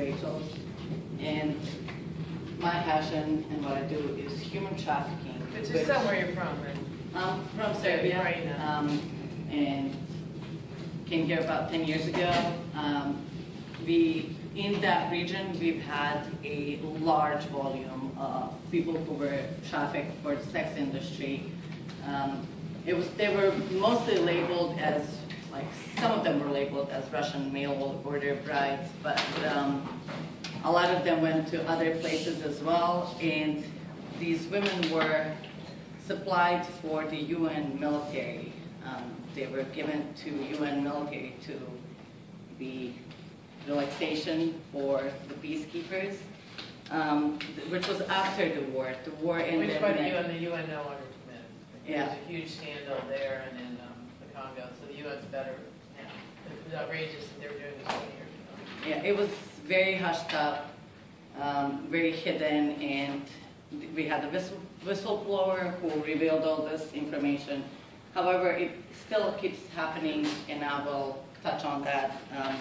Rachel, and my passion and what I do is human trafficking. But just which- tell where you're from, and I'm from Serbia, Right now. um, and came here about ten years ago. Um, we, in that region, we've had a large volume of people who were trafficked for the sex industry. Um, it was, they were mostly labeled as, like, some of them were labeled as Russian mail order brides, but, um, a lot of them went to other places as well, and these women were supplied for the UN military. Um, They were given to UN military to be relaxation for the peacekeepers, um, which was after the war. The war ended. which by the and- UN, the UN no longer. There Yeah. was a huge scandal there and in um, the The UN's better now. It was outrageous that they were doing this. Yeah, it was very hushed up, um, very hidden, and we had a whistle- whistleblower who revealed all this information. However, it still keeps happening, and I will touch on that um,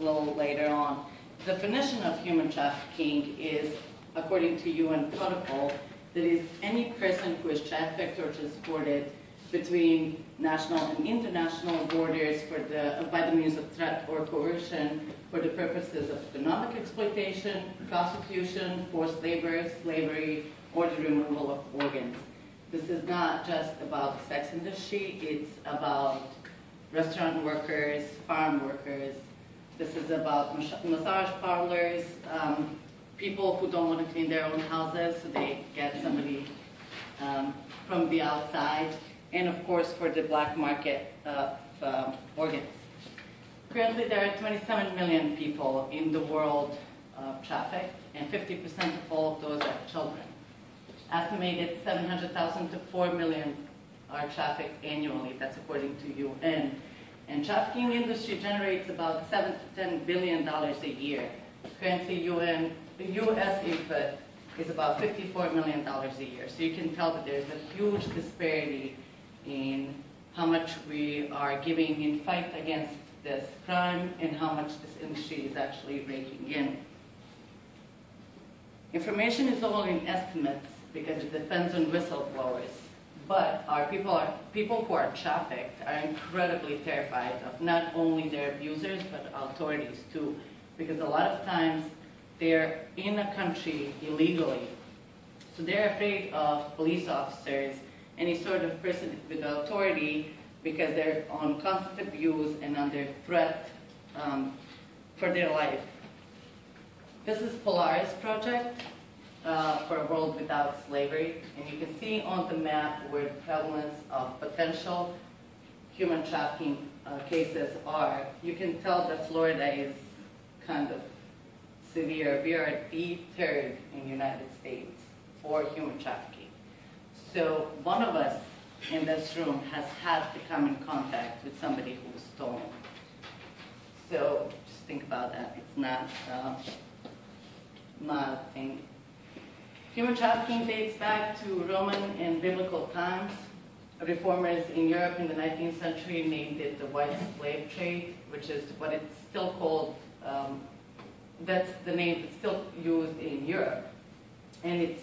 a little later on. The definition of human trafficking is, according to UN protocol, that is any person who is trafficked or transported between national and international borders for the, by the means of threat or coercion for the purposes of economic exploitation, prostitution, forced labor, slavery, or the removal of organs. This is not just about the sex industry, it's about restaurant workers, farm workers. This is about massage parlors, um, people who don't want to clean their own houses, so they get somebody um, from the outside, and of course for the black market of um, organs. Currently, there are 27 million people in the world uh, trafficked, and 50% of all of those are children. Estimated 700,000 to 4 million are trafficked annually, that's according to UN. And trafficking industry generates about 7 to 10 billion dollars a year. Currently, UN, US input is about 54 million dollars a year. So you can tell that there's a huge disparity in how much we are giving in fight against this crime and how much this industry is actually raking in. Information is all in estimates because it depends on whistleblowers. But our people are people who are trafficked are incredibly terrified of not only their abusers but authorities too, because a lot of times they're in a country illegally, so they're afraid of police officers, any sort of person with authority, because they're on constant abuse and under threat um, for their life. This is Polaris project uh, for a world without slavery, and you can see on the map where the prevalence of potential human trafficking uh, cases are. You can tell that Florida is kind of severe. We are the third in the United States for human trafficking. So one of us in this room has had to come in contact with somebody who was stolen. So just think about that. It's not uh, mild thing. Human trafficking dates back to Roman and biblical times. Reformers in Europe in the 19th century named it the white slave trade, which is what it's still called. Um, that's the name that's still used in Europe. And it's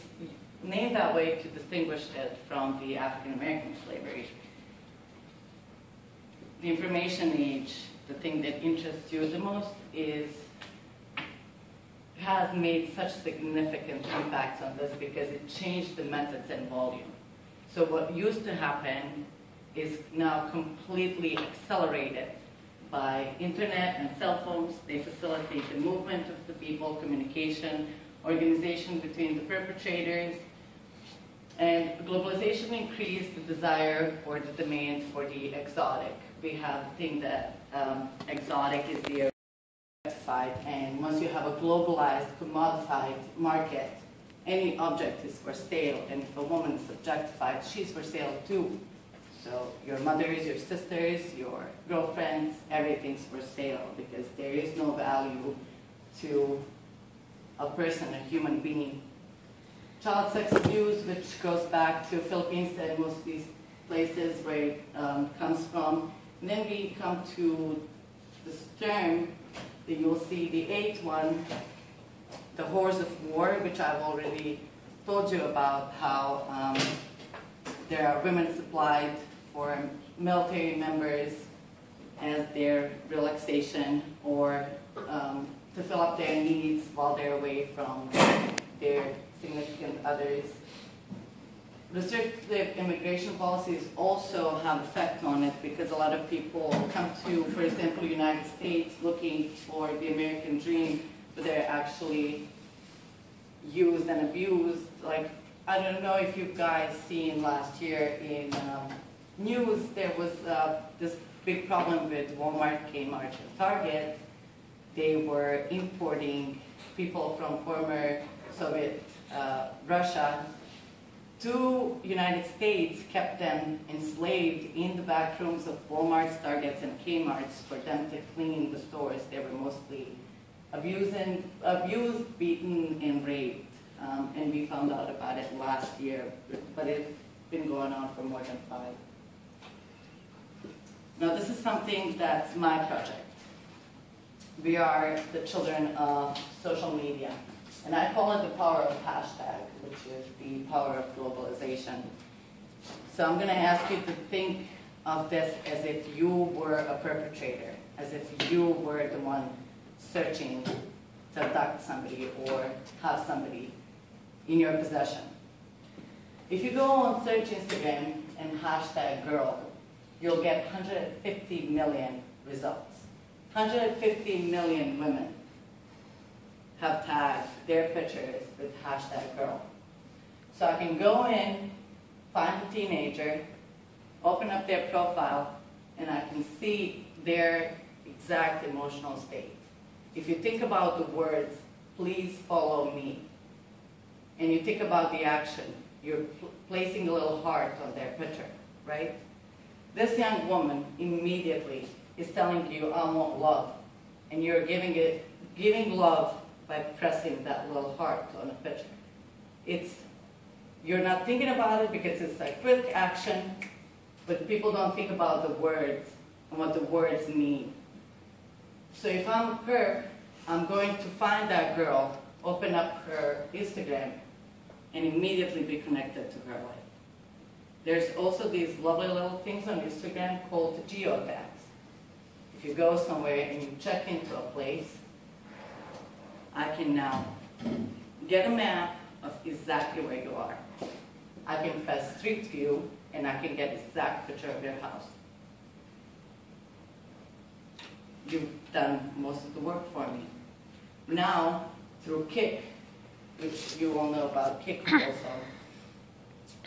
named that way to distinguish it from the African American slavery. The information age, the thing that interests you the most, is has made such significant impacts on this because it changed the methods and volume. So what used to happen is now completely accelerated by internet and cell phones. They facilitate the movement of the people, communication, organization between the perpetrators, and globalization increased the desire or the demand for the exotic. We have the thing that um, exotic is the objectified, and once you have a globalized, commodified market, any object is for sale, and if a woman is objectified, she's for sale too. So your mothers, your sisters, your girlfriends, everything's for sale because there is no value to a person, a human being. Child sex abuse, which goes back to Philippines and most of these places where it um, comes from. And then we come to the stern, then you'll see the eighth one, the Horse of War, which I've already told you about, how um, there are women supplied for military members as their relaxation or um, to fill up their needs while they're away from their significant others. Restrictive immigration policies also have effect on it because a lot of people come to, for example, United States looking for the American dream, but they're actually used and abused. Like, I don't know if you guys seen last year in um, news, there was uh, this big problem with Walmart, Kmart, and Target. They were importing people from former Soviet uh, Russia to United States, kept them enslaved in the back rooms of Walmarts, Targets, and Kmart's for them to clean the stores. They were mostly abusing, abused, beaten, and raped. Um, and we found out about it last year, but it's been going on for more than five. Now, this is something that's my project. We are the children of social media. And I call it the power of hashtag, which is the power of globalization. So I'm going to ask you to think of this as if you were a perpetrator, as if you were the one searching to abduct somebody or have somebody in your possession. If you go on search Instagram and hashtag girl, you'll get 150 million results. 150 million women have tagged their pictures with hashtag girl. So I can go in, find a teenager, open up their profile, and I can see their exact emotional state. If you think about the words, please follow me, and you think about the action, you're pl placing a little heart on their picture, right? This young woman immediately is telling you, I want love. And you're giving it, giving love by pressing that little heart on a picture. It's, you're not thinking about it because it's like quick action, but people don't think about the words and what the words mean. So if I'm her, I'm going to find that girl, open up her Instagram, and immediately be connected to her life. There's also these lovely little things on Instagram called geotags. If you go somewhere and you check into a place, can now get a map of exactly where you are. I can press Street View and I can get exact picture of your house. You've done most of the work for me. Now, through Kik, which you all know about Kik also,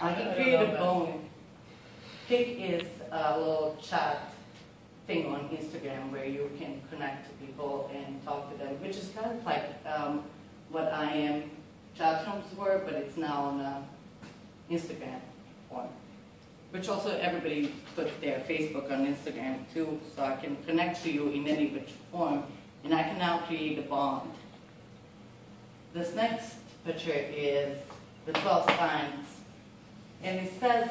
I can create a bone. Kik is a little chat thing on Instagram where you can connect to people and talk to them, which is kind of like um, what AIM chat rooms were, but it's now on uh, Instagram form. Which also everybody puts their Facebook on Instagram too, so I can connect to you in any which form, and I can now create a bond. This next picture is the 12 signs, and it says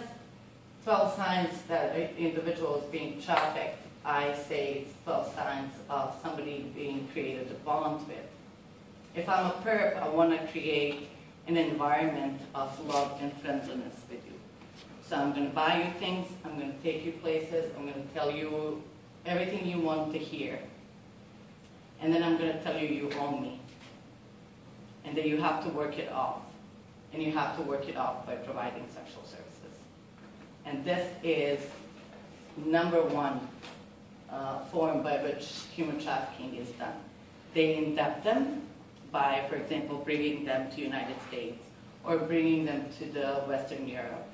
12 signs that an individual is being trafficked. I say it's 12 signs of somebody being created a bond with. If I'm a perp, I want to create an environment of love and friendliness with you. So I'm going to buy you things, I'm going to take you places, I'm going to tell you everything you want to hear. And then I'm going to tell you you own me. And then you have to work it off. And you have to work it off by providing sexual services. And this is number one uh, form by which human trafficking is done. They induct them by, for example, bringing them to United States or bringing them to the Western Europe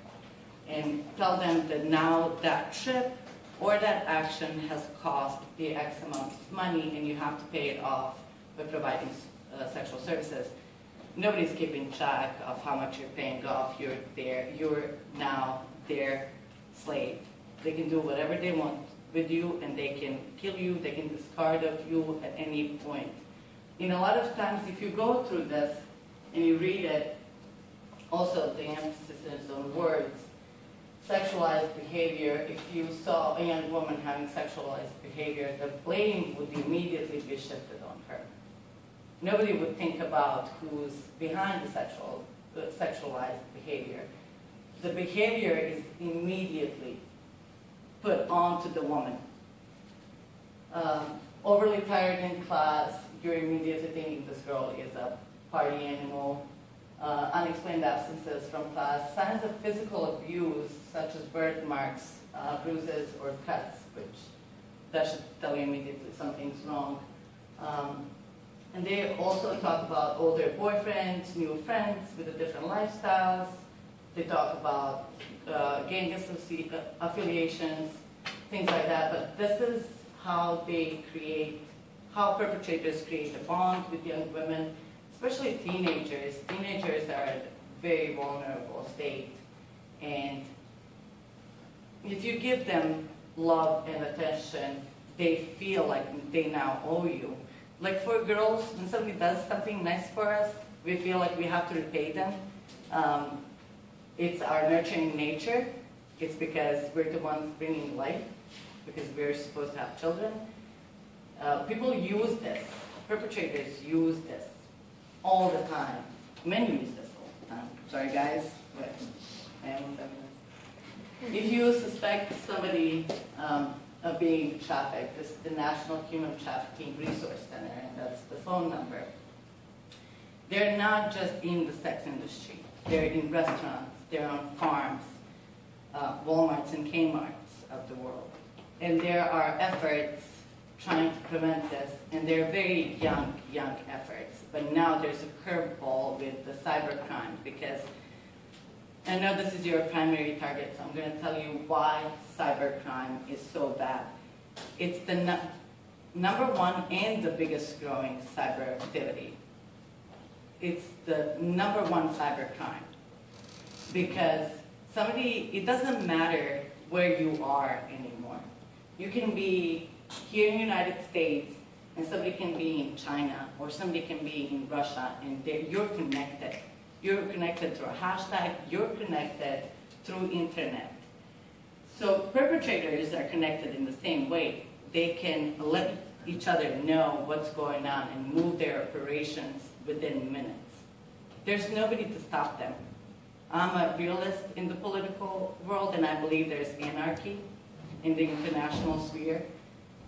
and tell them that now that trip or that action has cost the X amount of money and you have to pay it off by providing uh, sexual services. Nobody's keeping track of how much you're paying off. You're there. You're now their slave. They can do whatever they want with you and they can kill you. They can discard of you at any point. In a lot of times, if you go through this and you read it, also the emphasis is on words. sexualized behavior, if you saw a young woman having sexualized behavior, the blame would immediately be shifted on her. Nobody would think about who's behind the sexual, the sexualized behavior. The behavior is immediately put onto the woman. Um, overly tired in class, you're immediately thinking this girl is a party animal. Uh, unexplained absences from class, signs of physical abuse such as birthmarks, uh, bruises, or cuts, which that should tell you immediately something's wrong. Um, and they also talk about older boyfriends, new friends with different lifestyles. They talk about uh, gang affiliations, things like that. But this is how they create, how perpetrators create a bond with young women, especially teenagers. Teenagers are a very vulnerable state. And if you give them love and attention, they feel like they now owe you. Like for girls, when somebody does something nice for us, we feel like we have to repay them. Um, it's our nurturing nature. It's because we're the ones bringing life, because we're supposed to have children. Uh, people use this. Perpetrators use this all the time. Men use this all the time. Sorry, guys, but. If you suspect somebody um, of being trafficked, this is the National Human Trafficking Resource Center, and that's the phone number. They're not just in the sex industry. They're in restaurants, they're on farms, uh, Walmarts and Kmart's of the world. And there are efforts trying to prevent this, and they're very young, young efforts. But now there's a curveball with the cybercrime because I know this is your primary target, so I'm going to tell you why cybercrime is so bad. It's the nu- number one and the biggest growing cyber activity. It's the number one cybercrime because somebody, it doesn't matter where you are anymore. You can be here in the United States and somebody can be in China or somebody can be in Russia and you're connected. You're connected through a hashtag, you're connected through internet. So perpetrators are connected in the same way. They can let each other know what's going on and move their operations within minutes. There's nobody to stop them. I'm a realist in the political world and I believe there's anarchy in the international sphere.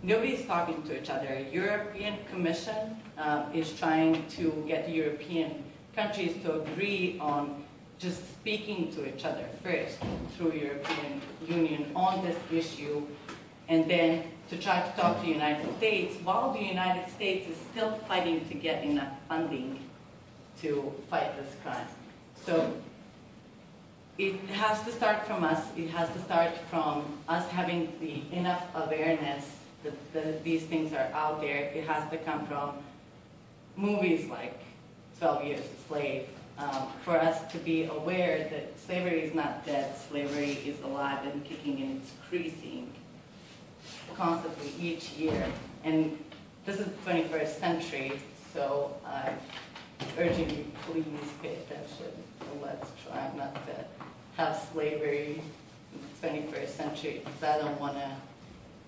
Nobody's talking to each other. European Commission uh, is trying to get European countries to agree on just speaking to each other first through European Union on this issue, and then to try to talk to the United States while the United States is still fighting to get enough funding to fight this crime. So it has to start from us. It has to start from us having the enough awareness that, that these things are out there. It has to come from movies like 12 Years a Slave, um, for us to be aware that slavery is not dead, slavery is alive and kicking and it's increasing constantly each year. And this is the 21st century, so I'm urging you, please pay attention. Let's try not to have slavery in the 21st century, because I don't want to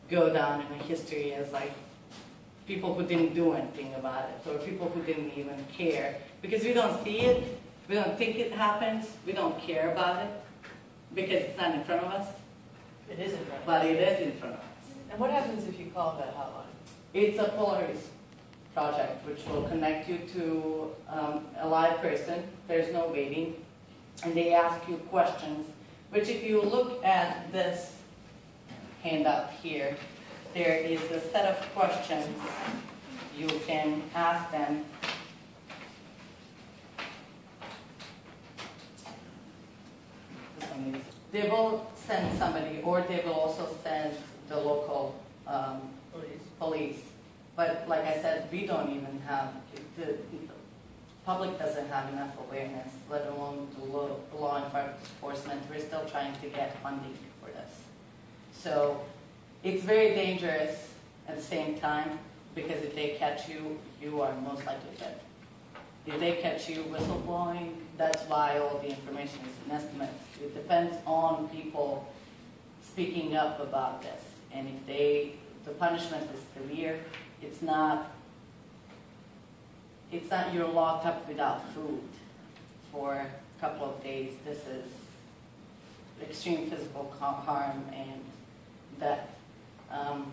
go down in history as like people who didn't do anything about it, or people who didn't even care. Because we don't see it, we don't think it happens, we don't care about it, because it's not in front of us, It is in front of but us. it is in front of us. And what happens if you call that hotline? It's a Polaris project, which will connect you to um, a live person, there's no waiting, and they ask you questions, which if you look at this handout here, there is a set of questions you can ask them. This one is- They will send somebody, or they will also send the local um, Please. police. But like I said, we don't even have, the, the public doesn't have enough awareness, let alone the law, enforcement. We're still trying to get funding for this. So it's very dangerous at the same time, because if they catch you, you are most likely dead. if they catch you whistleblowing, that's why all the information is in estimates. It depends on people speaking up about this. And if they, the punishment is severe, it's not, it's not you're locked up without food for a couple of days. This is extreme physical harm and that, um,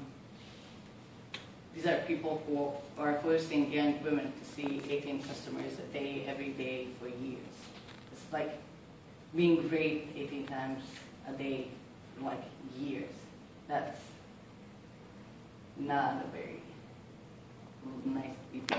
these are people who are forcing young women to see 18 customers a day, every day for years. It's like being raped 18 times a day for like years. That's not a very nice people.